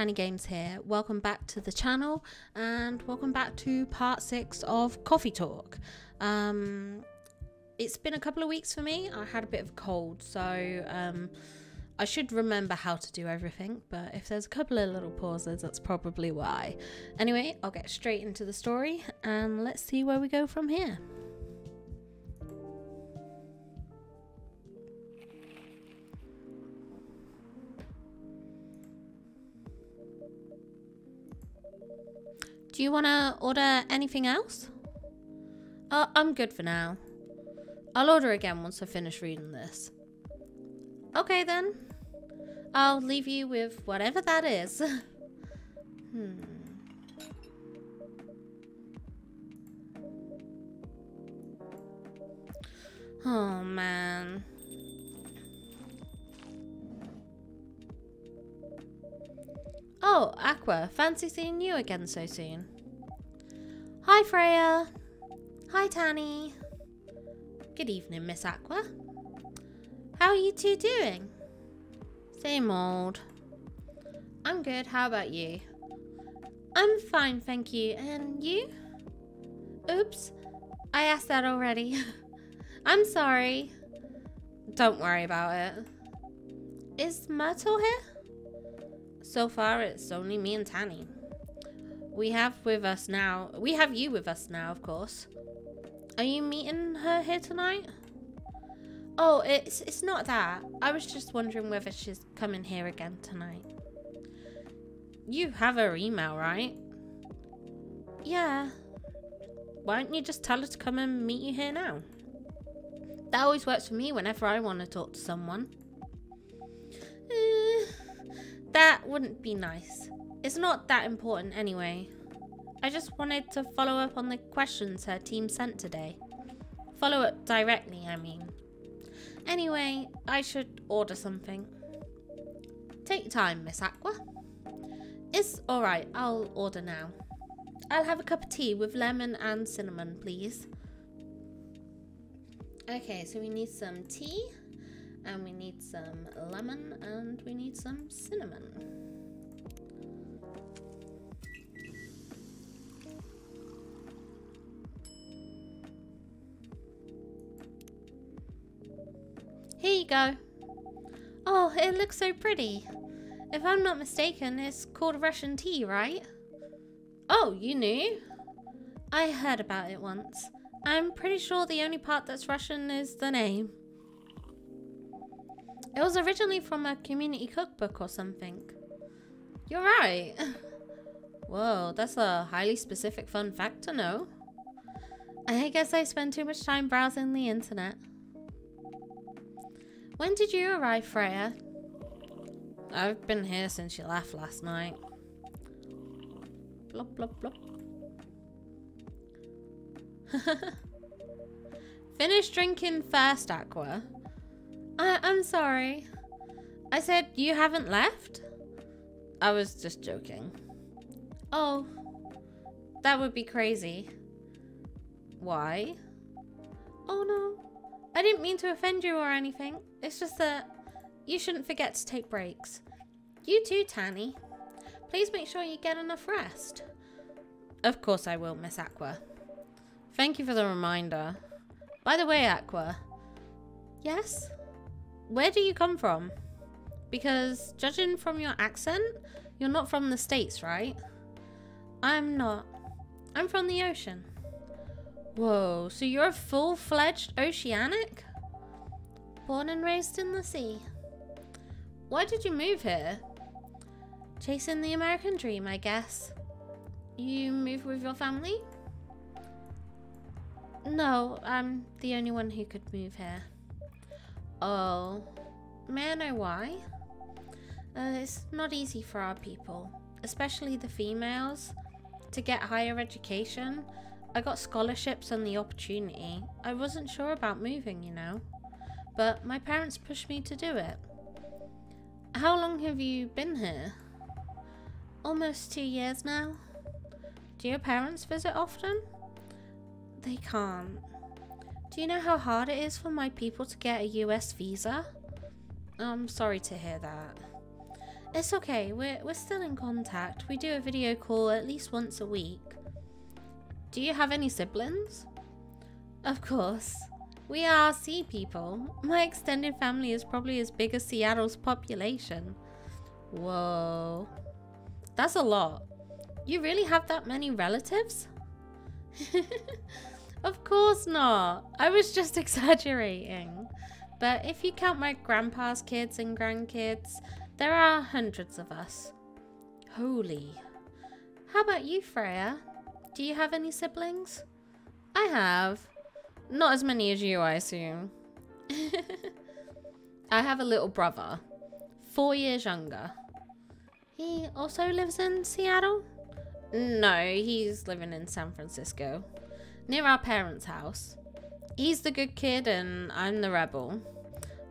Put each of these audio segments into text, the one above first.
Tani Games here. Welcome back to the channel and welcome back to part six of Coffee Talk. Um, it's been a couple of weeks for me. I had a bit of a cold, so um, I should remember how to do everything. But if there's a couple of little pauses, that's probably why. Anyway, I'll get straight into the story and let's see where we go from here. Do you want to order anything else? Uh, I'm good for now. I'll order again once I finish reading this. Okay then. I'll leave you with whatever that is. hmm. Oh man. Oh, Aqua, fancy seeing you again so soon. Hi, Freya. Hi, Tani. Good evening, Miss Aqua. How are you two doing? Same old. I'm good, how about you? I'm fine, thank you. And you? Oops, I asked that already. I'm sorry. Don't worry about it. Is Myrtle here? So far, it's only me and Tani. We have with us now. We have you with us now, of course. Are you meeting her here tonight? Oh, it's it's not that. I was just wondering whether she's coming here again tonight. You have her email, right? Yeah. Why don't you just tell her to come and meet you here now? That always works for me whenever I want to talk to someone. That wouldn't be nice. It's not that important anyway. I just wanted to follow up on the questions her team sent today. Follow up directly, I mean. Anyway, I should order something. Take time, Miss Aqua. It's alright, I'll order now. I'll have a cup of tea with lemon and cinnamon, please. Okay, so we need some tea and we need some lemon and we need some cinnamon. Here you go. Oh, it looks so pretty. If I'm not mistaken, it's called Russian tea, right? Oh, you knew? I heard about it once. I'm pretty sure the only part that's Russian is the name. It was originally from a community cookbook or something. You're right. Whoa, that's a highly specific fun fact to know. I guess I spend too much time browsing the internet. When did you arrive, Freya? I've been here since you left last night. Blop, blop, blop. Finish drinking first, Aqua. I I'm sorry. I said you haven't left? I was just joking. Oh, that would be crazy. Why? Oh no, I didn't mean to offend you or anything. It's just that you shouldn't forget to take breaks. You too, Tani. Please make sure you get enough rest. Of course I will, Miss Aqua. Thank you for the reminder. By the way, Aqua. Yes? Where do you come from? Because judging from your accent, you're not from the States, right? I'm not. I'm from the ocean. Whoa, so you're a full-fledged oceanic? Born and raised in the sea. Why did you move here? Chasing the American dream, I guess. You move with your family? No, I'm the only one who could move here. Oh, may I know why? Uh, it's not easy for our people, especially the females, to get higher education. I got scholarships and the opportunity. I wasn't sure about moving, you know, but my parents pushed me to do it. How long have you been here? Almost two years now. Do your parents visit often? They can't. Do you know how hard it is for my people to get a US visa? I'm sorry to hear that. It's okay. We're, we're still in contact. We do a video call at least once a week. Do you have any siblings? Of course. We are sea people. My extended family is probably as big as Seattle's population. Whoa. That's a lot. You really have that many relatives? of course not. I was just exaggerating. But if you count my grandpa's kids and grandkids, there are hundreds of us. Holy. How about you, Freya? Do you have any siblings? I have. Not as many as you, I assume. I have a little brother. Four years younger. He also lives in Seattle? No, he's living in San Francisco. Near our parents' house. He's the good kid and I'm the rebel.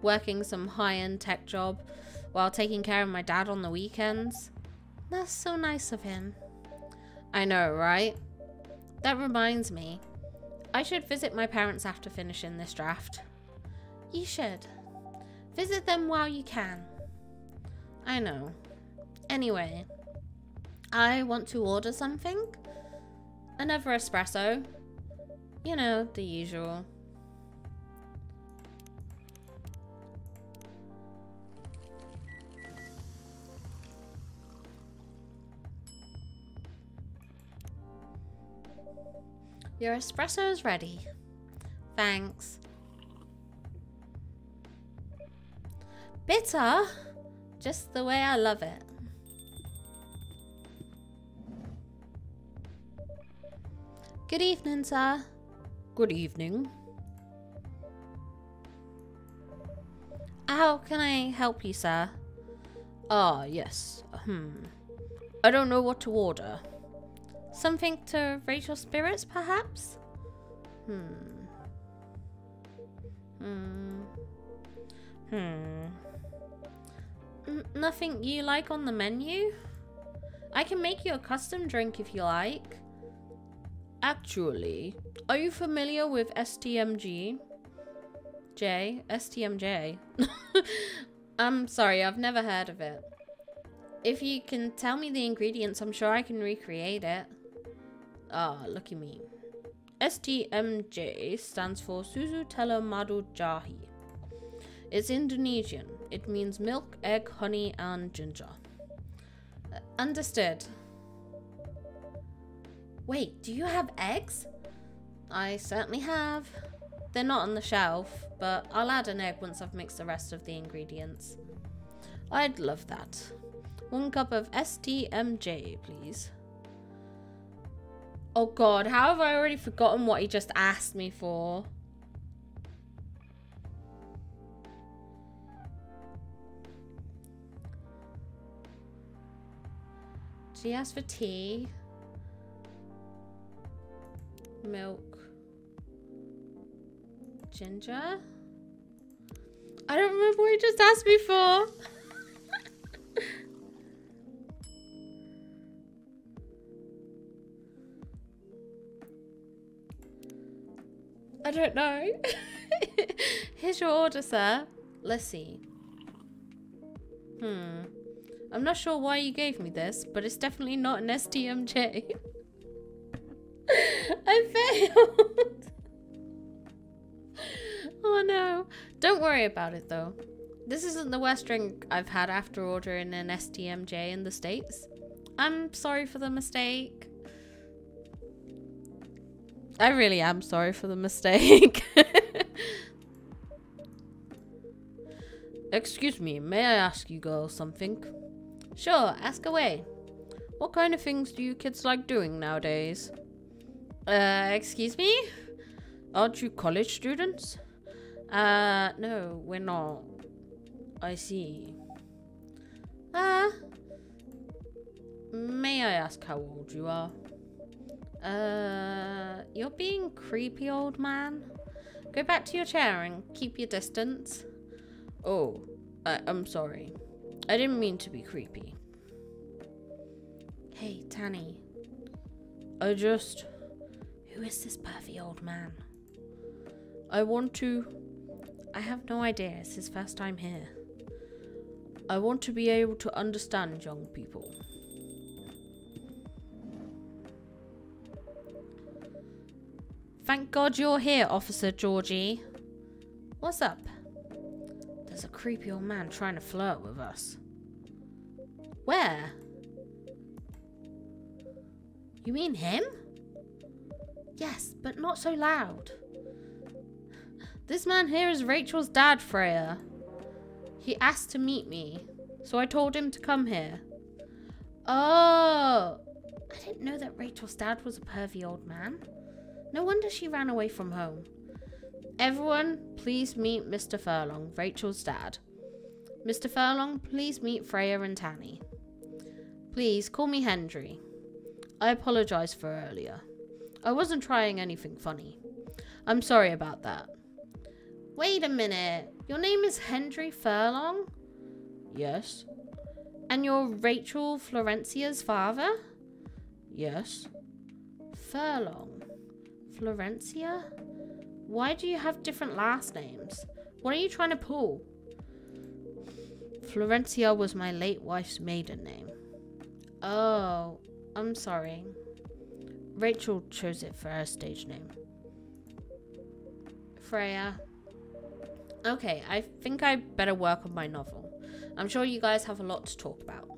Working some high-end tech job while taking care of my dad on the weekends. That's so nice of him. I know, right? That reminds me. I should visit my parents after finishing this draft. You should. Visit them while you can. I know. Anyway, I want to order something. Another espresso. You know, the usual. Your espresso is ready. Thanks. Bitter? Just the way I love it. Good evening, sir. Good evening. How can I help you, sir? Ah, yes. Hmm. I don't know what to order. Something to raise your spirits, perhaps? Hmm. Hmm. Hmm. N nothing you like on the menu? I can make you a custom drink if you like. Actually, are you familiar with STMG? J? STMJ? I'm sorry, I've never heard of it. If you can tell me the ingredients, I'm sure I can recreate it. Ah, lucky me. STMJ stands for Susu Telur Madu Jahe. It's Indonesian. It means milk, egg, honey, and ginger. Uh, understood. Wait, do you have eggs? I certainly have. They're not on the shelf, but I'll add an egg once I've mixed the rest of the ingredients. I'd love that. One cup of STMJ, please. Oh god, how have I already forgotten what he just asked me for? She asked for tea. Milk. Ginger? I don't remember what you just asked me for. I don't know. Here's your order, sir. Let's see. Hmm. I'm not sure why you gave me this, but it's definitely not an STMJ. I failed. Oh no. Don't worry about it though. This isn't the worst drink I've had after ordering an STMJ in the States. I'm sorry for the mistake. I really am sorry for the mistake. Excuse me, may I ask you girls something? Sure, ask away. What kind of things do you kids like doing nowadays? Uh, excuse me? Aren't you college students? Uh, no, we're not. I see. Uh, may I ask how old you are? Uh, you're being creepy, old man. Go back to your chair and keep your distance. Oh, I I'm sorry. I didn't mean to be creepy. Hey, Tanny. I just... Who is this puffy old man? I want to... I have no idea. It's his first time here. I want to be able to understand young people. Thank God you're here, Officer Jorji. What's up? There's a creepy old man trying to flirt with us. Where? You mean him? Yes, but not so loud. This man here is Rachel's dad, Freya. He asked to meet me, so I told him to come here. Oh, I didn't know that Rachel's dad was a pervy old man. No wonder she ran away from home. Everyone, please meet Mr. Furlong, Rachel's dad. Mr. Furlong, please meet Freya and Tanny. Please call me Hendry. I apologize for earlier. I wasn't trying anything funny. I'm sorry about that. Wait a minute. Your name is Hendry Furlong? Yes. And you're Rachel Florencia's father? Yes. Furlong. Florencia? Why do you have different last names? What are you trying to pull? Florencia was my late wife's maiden name. Oh, I'm sorry. Rachel chose it for her stage name. Freya. Okay, I think I better work on my novel. I'm sure you guys have a lot to talk about.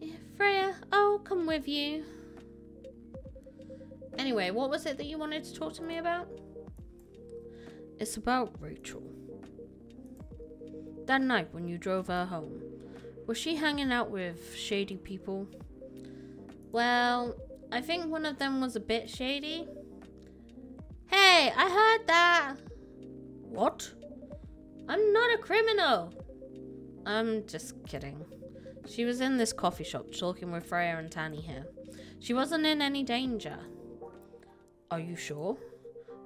Yeah, Freya, I'll come with you. Anyway, what was it that you wanted to talk to me about? It's about Rachel. That night when you drove her home, was she hanging out with shady people? Well, I think one of them was a bit shady. Hey, I heard that. What? I'm not a criminal. I'm just kidding. She was in this coffee shop talking with Freya and Tanny here. She wasn't in any danger. Are you sure?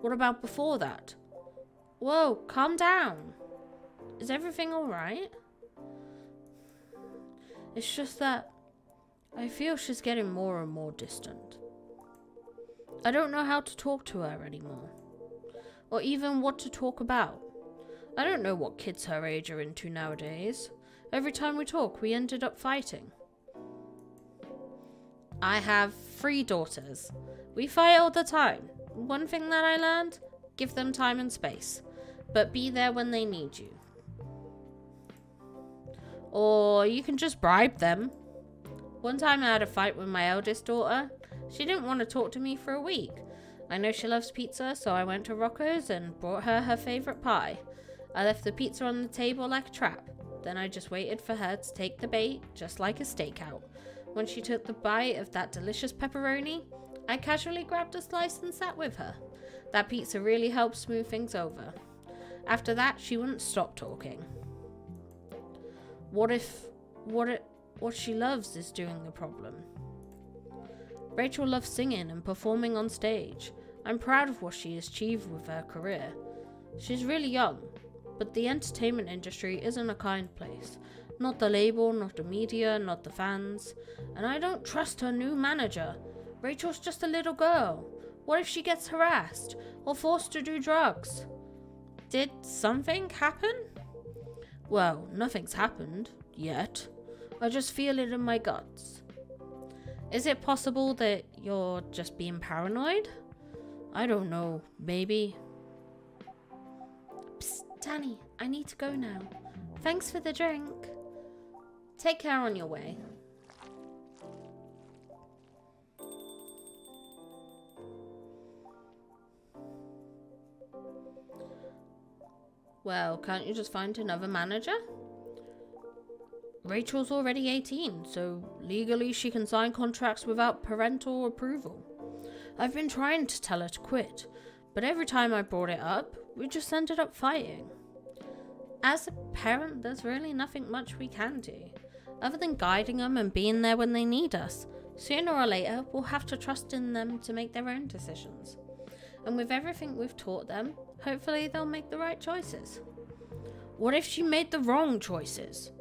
What about before that? Whoa, calm down. Is everything alright? It's just that I feel she's getting more and more distant. I don't know how to talk to her anymore. Or even what to talk about. I don't know what kids her age are into nowadays. Every time we talk, we ended up fighting. I have three daughters. We fight all the time. One thing that I learned give them time and space, but be there when they need you. Or you can just bribe them. One time I had a fight with my eldest daughter. She didn't want to talk to me for a week. I know she loves pizza, so I went to Rocco's and brought her her favorite pie. I left the pizza on the table like a trap. Then I just waited for her to take the bait, just like a stakeout. When she took the bite of that delicious pepperoni, I casually grabbed a slice and sat with her. That pizza really helped smooth things over. After that, she wouldn't stop talking. What if what it what she loves is doing the problem? Rachel loves singing and performing on stage. I'm proud of what she has achieved with her career. She's really young, but the entertainment industry isn't a kind place. Not the label, not the media, not the fans. And I don't trust her new manager. Rachel's just a little girl. What if she gets harassed or forced to do drugs? Did something happen? Well, nothing's happened yet. I just feel it in my guts. Is it possible that you're just being paranoid? I don't know, maybe. Psst, Danny, I need to go now. Thanks for the drink. Take care on your way. Well, can't you just find another manager? Rachel's already 18, so legally she can sign contracts without parental approval. I've been trying to tell her to quit, but every time I brought it up, we just ended up fighting. As a parent, there's really nothing much we can do, other than guiding them and being there when they need us. Sooner or later, we'll have to trust in them to make their own decisions. And with everything we've taught them, hopefully they'll make the right choices. What if she made the wrong choices?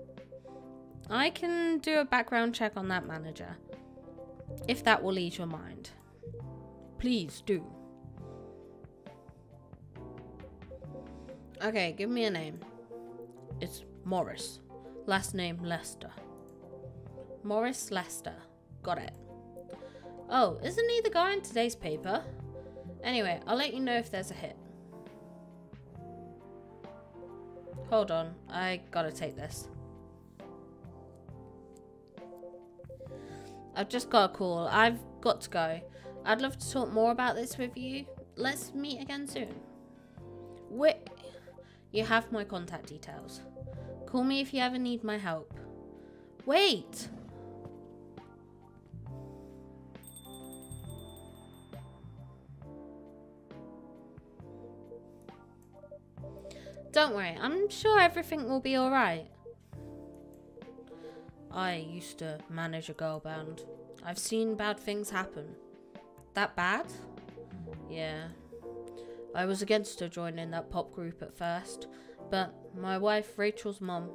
I can do a background check on that manager, if that will ease your mind. Please do. Okay, give me a name. It's Morris. Last name Lester. Morris Lester. Got it. Oh, isn't he the guy in today's paper? Anyway, I'll let you know if there's a hit. Hold on, I gotta take this. I've just got a call. I've got to go. I'd love to talk more about this with you. Let's meet again soon. Wait. You have my contact details. Call me if you ever need my help. Wait! Don't worry, I'm sure everything will be alright. I used to manage a girl band. I've seen bad things happen. That bad? Yeah. I was against her joining that pop group at first, but my wife, Rachel's mom,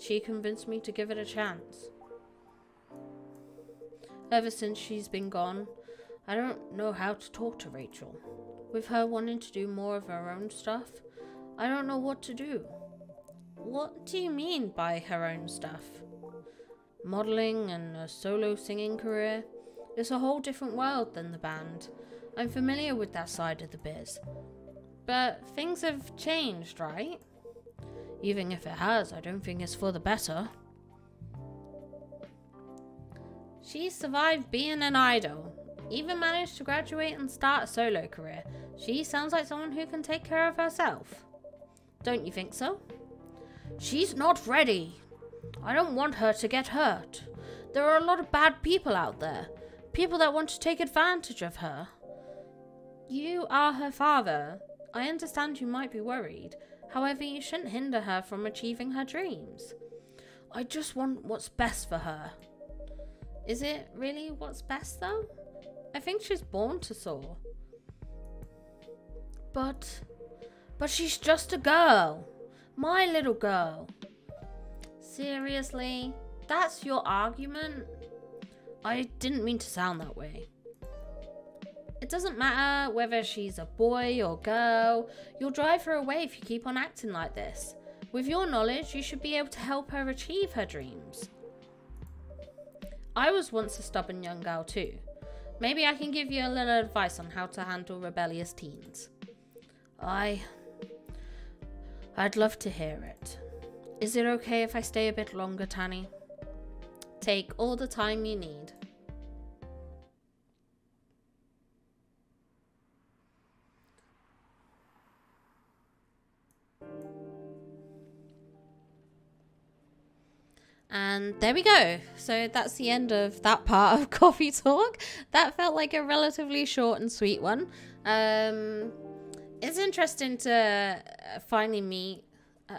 she convinced me to give it a chance. Ever since she's been gone, I don't know how to talk to Rachel. With her wanting to do more of her own stuff, I don't know what to do. What do you mean by her own stuff? Modelling and a solo singing career? It's a whole different world than the band. I'm familiar with that side of the biz. But things have changed, right? Even if it has, I don't think it's for the better. She survived being an idol, even managed to graduate and start a solo career. She sounds like someone who can take care of herself. Don't you think so? She's not ready. I don't want her to get hurt. There are a lot of bad people out there. People that want to take advantage of her. You are her father. I understand you might be worried. However, you shouldn't hinder her from achieving her dreams. I just want what's best for her. Is it really what's best, though? I think she's born to soar. But but she's just a girl. My little girl. Seriously? That's your argument? I didn't mean to sound that way. It doesn't matter whether she's a boy or girl, you'll drive her away if you keep on acting like this. With your knowledge, you should be able to help her achieve her dreams. I was once a stubborn young girl too. Maybe I can give you a little advice on how to handle rebellious teens. I I'd love to hear it. Is it okay if I stay a bit longer, Tanny? Take all the time you need. And there we go. So that's the end of that part of Coffee Talk. That felt like a relatively short and sweet one. Um, it's interesting to uh, finally meet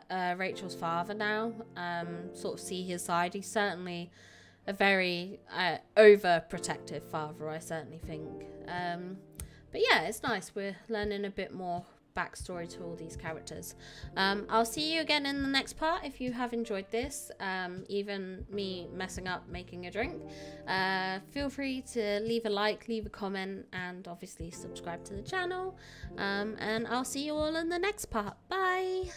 uh, Rachel's father now. Um, sort of see his side. He's certainly a very uh, overprotective father. I certainly think. Um, but yeah, it's nice. We're learning a bit more backstory to all these characters. Um, I'll see you again in the next part if you have enjoyed this, um, even me messing up making a drink. Uh, feel free to leave a like, leave a comment, and obviously subscribe to the channel. Um, and I'll see you all in the next part. Bye!